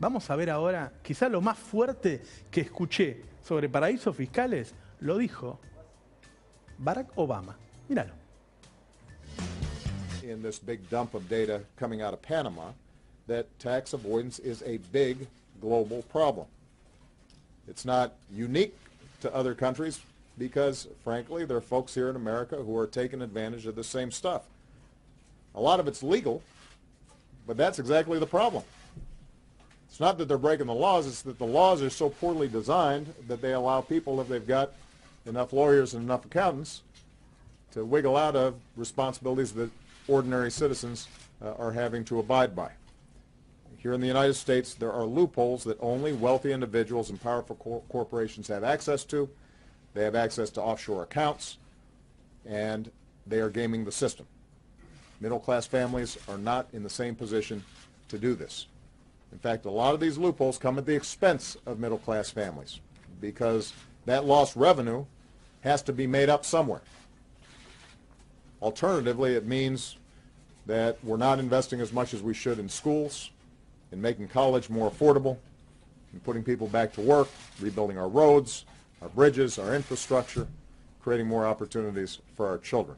Vamos a ver ahora, quizá lo más fuerte que escuché sobre paraísos fiscales, lo dijo Barack Obama. Míralo. In this big dump of data coming out of Panama, that tax avoidance is a big global problem. It's not unique to other countries because, frankly, there are folks here in America who are taking advantage of the same stuff. A lot of it's legal, but that's exactly the problem. It's not that they're breaking the laws, it's that the laws are so poorly designed that they allow people, if they've got enough lawyers and enough accountants, to wiggle out of responsibilities that ordinary citizens uh, are having to abide by. Here in the United States, there are loopholes that only wealthy individuals and powerful cor corporations have access to. They have access to offshore accounts, and they are gaming the system. Middle-class families are not in the same position to do this. In fact, a lot of these loopholes come at the expense of middle-class families because that lost revenue has to be made up somewhere. Alternatively, it means that we're not investing as much as we should in schools, in making college more affordable, in putting people back to work, rebuilding our roads, our bridges, our infrastructure, creating more opportunities for our children.